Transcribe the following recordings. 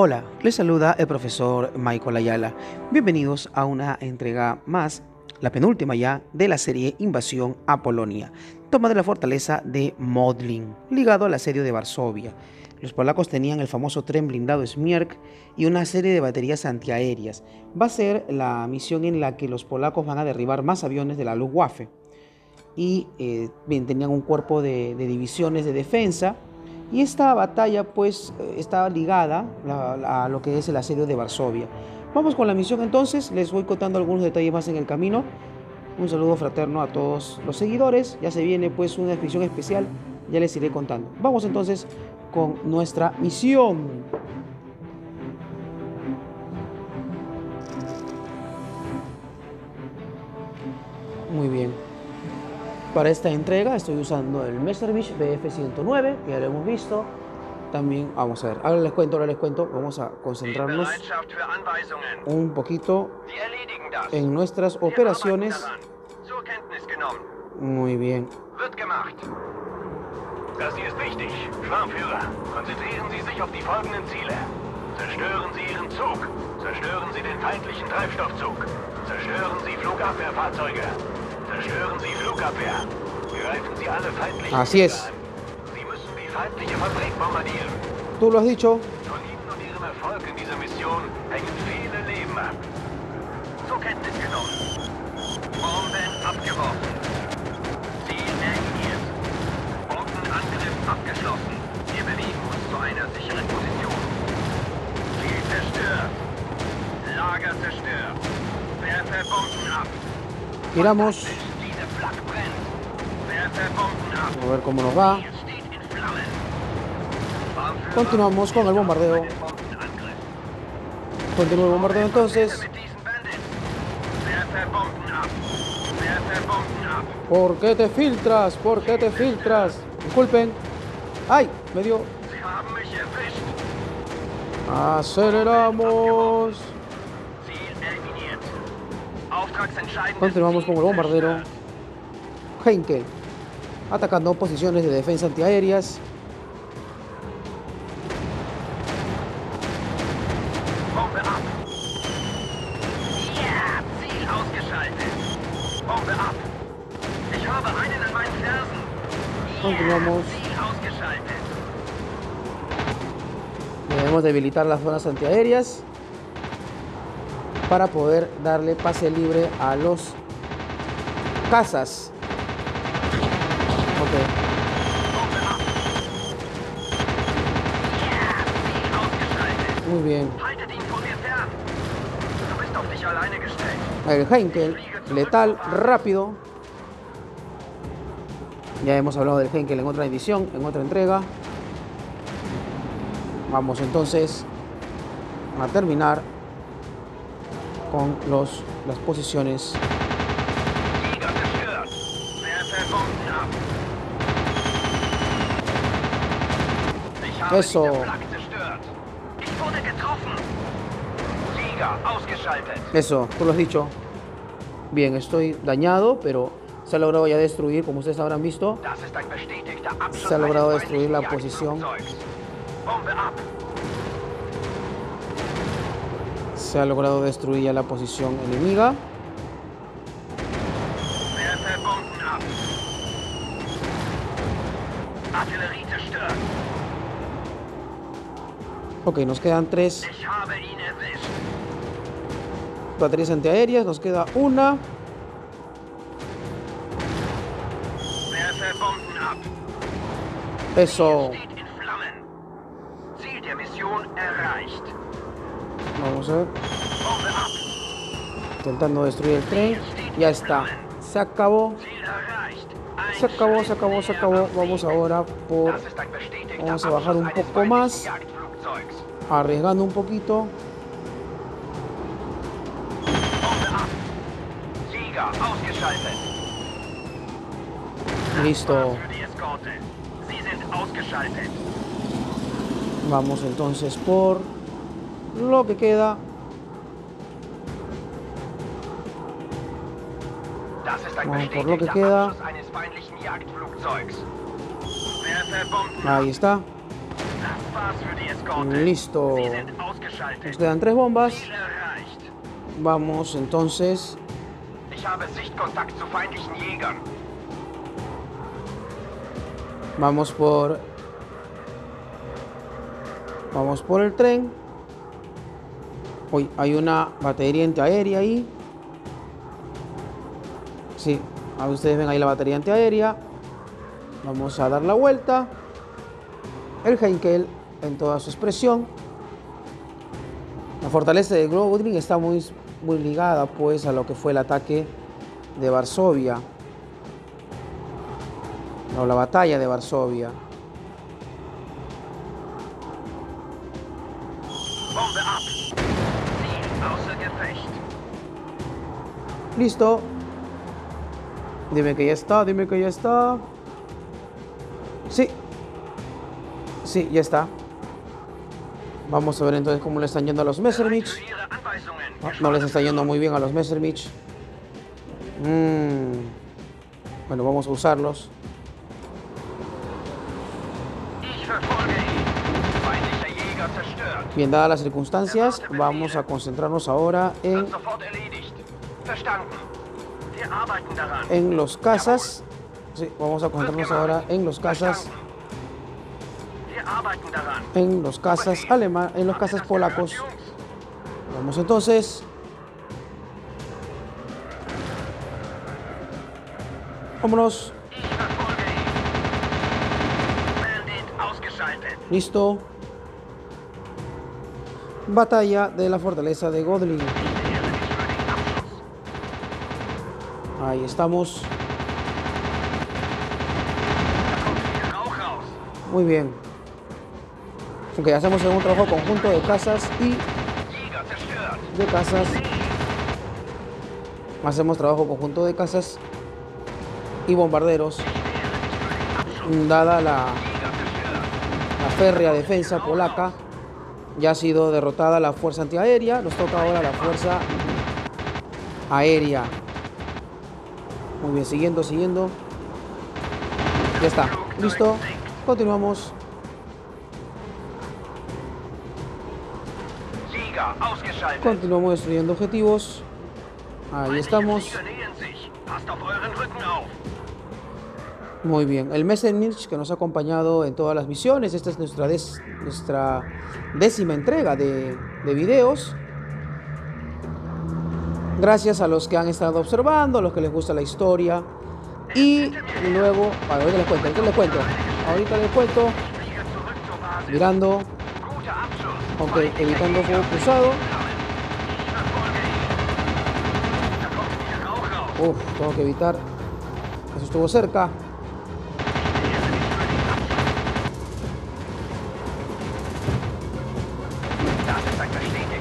Hola, les saluda el profesor Michael Ayala. Bienvenidos a una entrega más, la penúltima ya, de la serie Invasión a Polonia, toma de la fortaleza de Modlin, ligado al asedio de Varsovia. Los polacos tenían el famoso tren blindado Smierk y una serie de baterías antiaéreas. Va a ser la misión en la que los polacos van a derribar más aviones de la Luftwaffe. Y eh, tenían un cuerpo de, de divisiones de defensa y esta batalla pues eh, está ligada a, lo que es el asedio de Varsovia. Vamos con la misión entonces, les voy contando algunos detalles más en el camino. Un saludo fraterno a todos los seguidores, ya se viene pues una descripción especial, ya les iré contando. Vamos entonces con nuestra misión. Muy bien. Para esta entrega estoy usando el Messerschmitt BF-109, que ya lo hemos visto. También, vamos a ver, ahora les cuento, ahora les cuento, vamos a concentrarnos un poquito en nuestras operaciones. Muy bien. Das hier ist. Schwarmführer, konzentrieren Sie sich auf die folgenden. Zerstören Sie Ihren Zug. Zerstören Sie den feindlichen Treibstoffzug. Zerstören Sie Flugabwehrfahrzeuge. Zerstören Sie Flugabwehr. Greifen Sie alle feindlichen Así es. Sie müssen die feindliche Fabrik bombardieren. Tú lo has dicho. Von Ihnen und Ihrem Erfolg in dieser Mission hängen viele Leben ab. Zur Kenntnis genommen. Bomben abgeworfen. Ziel eliminiert. Bombenangriff abgeschlossen. Wir bewegen uns zu einer sicheren Position. Ziel zerstört. Lager zerstört. Werfe Bomben ab. Tiramos. Ab. A ver cómo nos va. Continuamos con el bombardeo. Continúa el bombardeo entonces. ¿Por qué te filtras? ¿Por qué te filtras? Disculpen. ¡Ay! Me dio. Aceleramos. Continuamos con el bombardero. Heinkel. Atacando posiciones de defensa antiaéreas. Continuamos. Debemos debilitar las zonas antiaéreas para poder darle pase libre a los cazas. Muy bien. El Heinkel, letal, rápido. Ya hemos hablado del Heinkel en otra edición, en otra entrega. Vamos entonces a terminar con los, las posiciones. Ausgeschaltet. Eso, tú lo has dicho. Bien, estoy dañado, pero se ha logrado ya destruir, como ustedes habrán visto. Se ha logrado destruir la posición. Se ha logrado destruir ya la posición enemiga. Ok, nos quedan tres baterías antiaéreas, nos queda una. Eso. Vamos a ver. Intentando destruir el tren. Ya está. Se acabó. Se acabó, se acabó, se acabó. Vamos ahora por Vamos a bajar un poco más. Arriesgando un poquito. Listo. Vamos entonces por lo que queda. Vamos por lo que queda. Ahí está. Listo. Nos quedan tres bombas. Vamos entonces. Vamos por. Vamos por el tren. Uy, hay una batería antiaérea ahí. Sí, ahí ustedes ven ahí la batería antiaérea. Vamos a dar la vuelta. El Heinkel en toda su expresión. La fortaleza de Grodin está muy, muy ligada pues a lo que fue el ataque de Varsovia. O la batalla de Varsovia. Listo. Dime que ya está, dime que ya está. Sí, ya está. Vamos a ver entonces cómo le están yendo a los Ihre Anweisungen. No, no les está yendo muy bien a los Messerschmitt. Mm. Bueno, vamos a usarlos. Bien, dadas las circunstancias, vamos a concentrarnos ahora en, en los cazas. Sí, vamos a concentrarnos ahora en los cazas. En los cazas alemanes, en los das polacos. Vamos entonces. Vámonos. Listo. Batalla de la fortaleza de Godlin. Ich ehre mich für den Abschluss. Ahí estamos. Muy bien. Ok, hacemos un trabajo conjunto de casas y de casas. Hacemos trabajo conjunto de casas y bombarderos. Dada la, la férrea defensa polaca, ya ha sido derrotada la fuerza antiaérea. Nos toca ahora la fuerza aérea. Muy bien, siguiendo, siguiendo. Ya está. Listo. Continuamos. Continuamos destruyendo objetivos. Ahí estamos. Muy bien. El Messerschmitt que nos ha acompañado en todas las misiones. Esta es nuestra, des- nuestra décima entrega de, de videos. Gracias a los que han estado observando, a los que les gusta la historia. Y luego, bueno, ahorita les cuento, ahorita les cuento. Ahorita les cuento, mirando. Ok, evitando fuego cruzado. Uf, tengo que evitar. Eso estuvo cerca.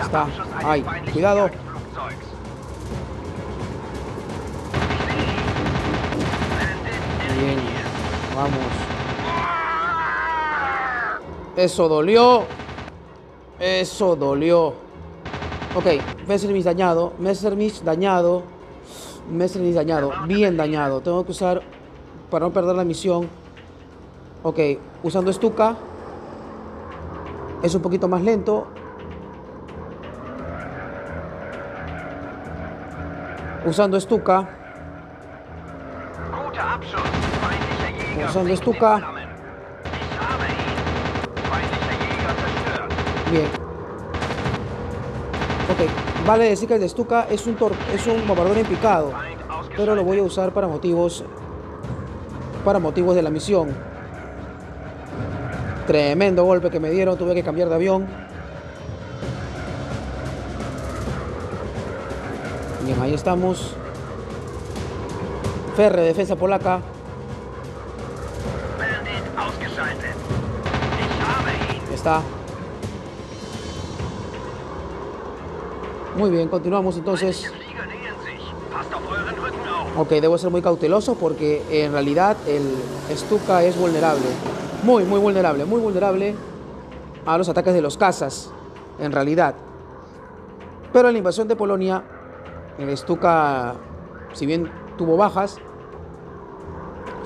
Está. Ay, cuidado. Bien, vamos. Eso dolió. Eso dolió. Ok, Messerschmitt dañado. Messerschmitt dañado. Messerschmitt dañado. Bien dañado. Tengo que usar para no perder la misión. Ok, usando Stuka. Es un poquito más lento. Usando Stuka. Usando Stuka. Vale decir que el de Stuka es un, es un bombardero en picado, Feind ausgeschaltet. pero lo voy a usar para motivos para motivos de la misión. Tremendo golpe que me dieron, tuve que cambiar de avión. Bien, ahí estamos. Ferre, defensa polaca. Está. Muy bien, continuamos entonces. Ok, debo ser muy cauteloso porque en realidad el Stuka es vulnerable. Muy, muy vulnerable, muy vulnerable a los ataques de los cazas, en realidad. Pero en la invasión de Polonia, el Stuka, si bien tuvo bajas,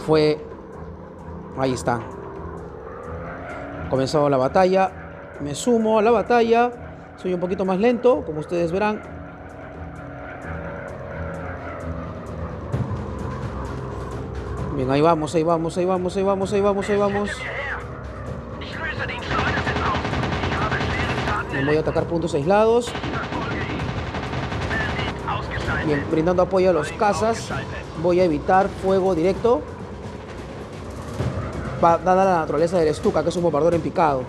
fue... Ahí está. comenzado la batalla. Me sumo a la batalla. Soy un poquito más lento, como ustedes verán. Bien, ahí vamos, ahí vamos, ahí vamos, ahí vamos, ahí vamos, ahí vamos. Me voy a atacar puntos aislados. Bien, brindando apoyo a los cazas. Voy a evitar fuego directo. Dada la naturaleza del Stuka, que es un bombardero en picado.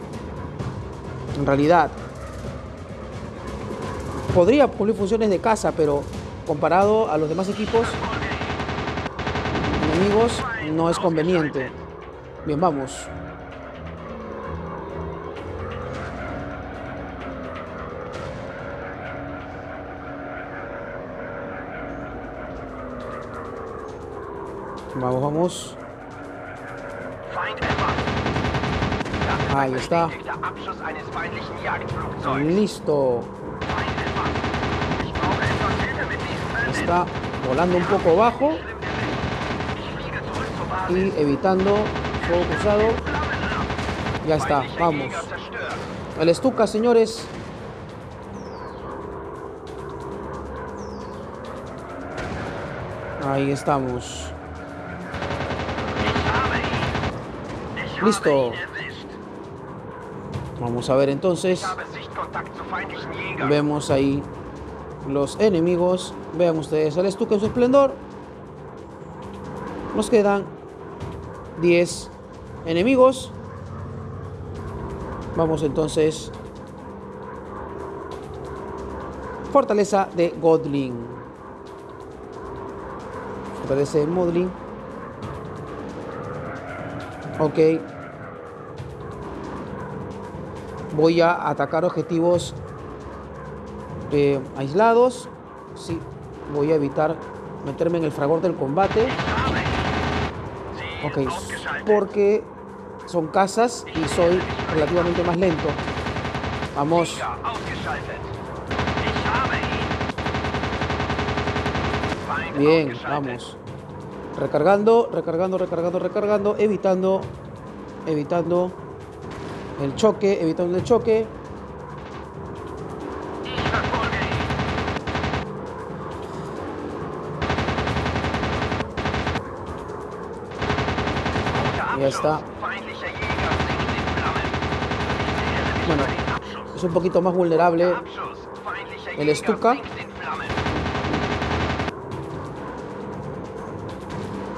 En realidad. Podría cumplir funciones de caza, pero comparado a los demás equipos enemigos, no es conveniente. Bien, vamos. Vamos, vamos. Ahí está. Listo. Volando un poco bajo y evitando fuego cruzado. Ya está, vamos. El Stuka, señores. Ahí estamos. Listo. Vamos a ver entonces. Vemos ahí los enemigos. Vean ustedes el Stuka en su esplendor. Nos quedan 10 enemigos. Vamos entonces. Fortaleza de Godling. Fortaleza de Modling. Ok. Voy a atacar objetivos eh, aislados. Sí, voy a evitar meterme en el fragor del combate. Ok, porque son casas y soy relativamente más lento. Vamos, bien, vamos. Recargando, recargando, recargando, recargando, evitando, evitando el choque, evitando el choque. Ya está. Bueno, es un poquito más vulnerable el Stuka.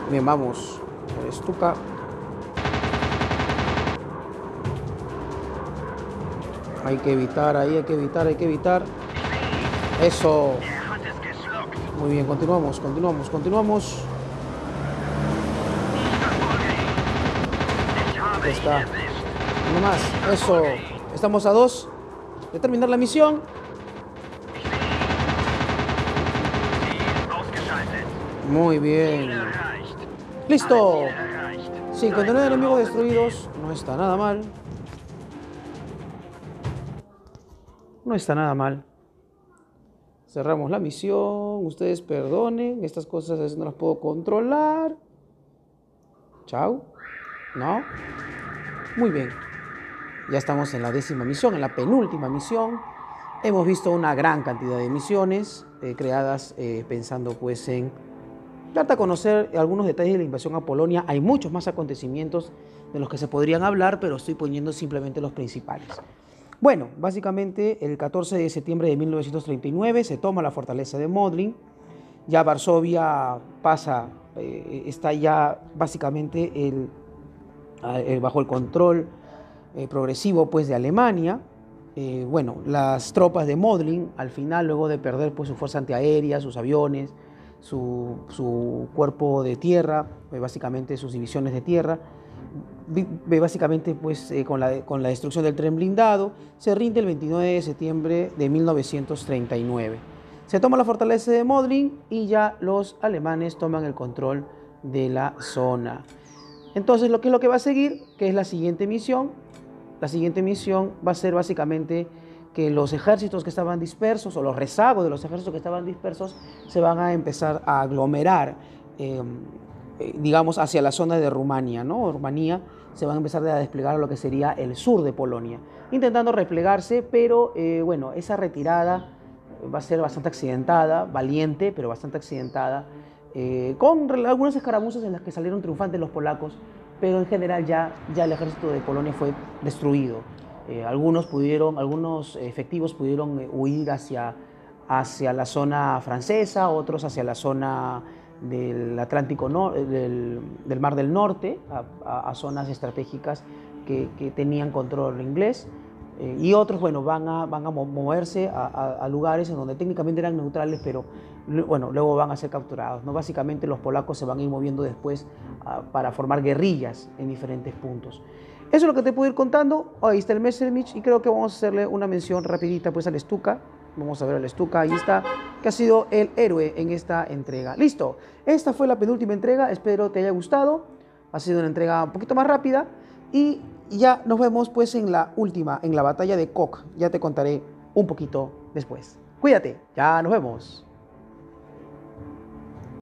Bien, vamos. El Stuka. Hay que evitar, ahí hay que evitar, hay que evitar. Eso. Muy bien, continuamos, continuamos, continuamos. Ihn está. Uno más. Eso. Estamos a dos de terminar la misión. Muy bien. Listo. Alle Ziele erreicht. 59 enemigos destruidos. No está nada mal. No está nada mal. Cerramos la misión. Ustedes perdonen. Estas cosas no las puedo controlar. Chao. ¿No? Muy bien. Ya estamos en la décima misión, en la penúltima misión. Hemos visto una gran cantidad de misiones eh, creadas eh, pensando pues en darte a conocer algunos detalles de la invasión a Polonia. Hay muchos más acontecimientos de los que se podrían hablar, pero estoy poniendo simplemente los principales. Bueno, básicamente el 14 de septiembre de 1939 se toma la fortaleza de Modlin. Ya Varsovia pasa, eh, está ya básicamente el- bajo el control eh, progresivo pues, de Alemania. Eh, bueno, las tropas de Modlin, al final, luego de perder pues, su fuerza antiaérea, sus aviones, su, su cuerpo de tierra, eh, básicamente sus divisiones de tierra, básicamente pues, eh, con, la, con la destrucción del tren blindado, se rinde el 29 de septiembre de 1939. Se toma la fortaleza de Modlin y ya los alemanes toman el control de la zona. Entonces, lo que es lo que va a seguir, que es la siguiente misión, la siguiente misión va a ser básicamente que los ejércitos que estaban dispersos o los rezagos de los ejércitos que estaban dispersos se van a empezar a aglomerar, eh, eh, digamos, hacia la zona de Rumania, ¿no? Rumanía se van a empezar a desplegar a lo que sería el sur de Polonia, intentando replegarse, pero eh, bueno, esa retirada va a ser bastante accidentada, valiente, pero bastante accidentada, eh, con algunas escaramuzas en las que salieron triunfantes los polacos, pero en general ya, ya el ejército de Polonia fue destruido. Eh, algunos, pudieron, algunos efectivos pudieron huir hacia, hacia la zona francesa, otros hacia la zona del Atlántico, del, del, Mar del Norte, a, a zonas estratégicas que, que, tenían control inglés. Eh, y otros, bueno, van a, van a moverse a, a, lugares en donde técnicamente eran neutrales, pero bueno, luego van a ser capturados. ¿no? Básicamente los polacos se van a ir moviendo después uh, para formar guerrillas en diferentes puntos. Eso es lo que te puedo ir contando. Ahí está el Messerschmitt y creo que vamos a hacerle una mención rapidita pues al Stuka. Vamos a ver al Stuka, ahí está, que ha sido el héroe en esta entrega. Listo, esta fue la penúltima entrega, espero te haya gustado. Ha sido una entrega un poquito más rápida y ya nos vemos pues en la última, en la batalla de Koch. Ya te contaré un poquito después. Cuídate, ya nos vemos.